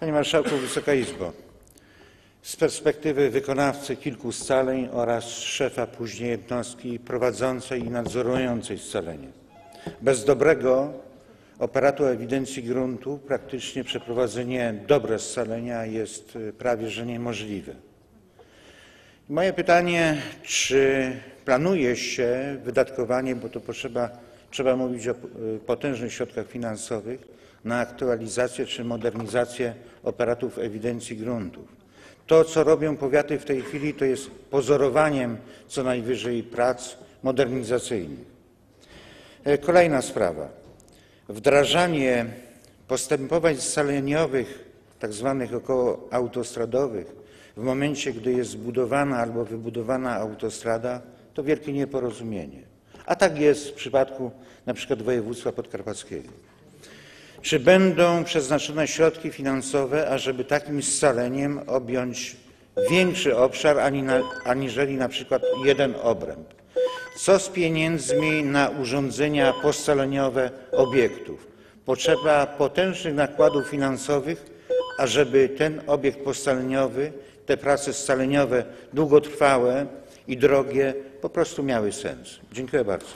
Panie Marszałku, Wysoka Izbo! Z perspektywy wykonawcy kilku scaleń oraz szefa później jednostki prowadzącej i nadzorującej scalenie, bez dobrego operatu ewidencji gruntu praktycznie przeprowadzenie dobre scalenia jest prawie że niemożliwe. Moje pytanie, czy planuje się wydatkowanie, bo to potrzeba, trzeba mówić o potężnych środkach finansowych, na aktualizację czy modernizację operatów ewidencji gruntów? To, co robią powiaty w tej chwili, to jest pozorowaniem co najwyżej prac modernizacyjnych. Kolejna sprawa. Wdrażanie postępowań scaleniowych, tak zwanych okołoautostradowych, w momencie, gdy jest zbudowana albo wybudowana autostrada, to wielkie nieporozumienie, a tak jest w przypadku na przykład województwa podkarpackiego. Czy będą przeznaczone środki finansowe, ażeby takim scaleniem objąć większy obszar aniżeli na przykład jeden obręb? Co z pieniędzmi na urządzenia poscaleniowe obiektów? Potrzeba potężnych nakładów finansowych, ażeby ten obiekt poscaleniowy, te prace scaleniowe długotrwałe i drogie po prostu miały sens. Dziękuję bardzo.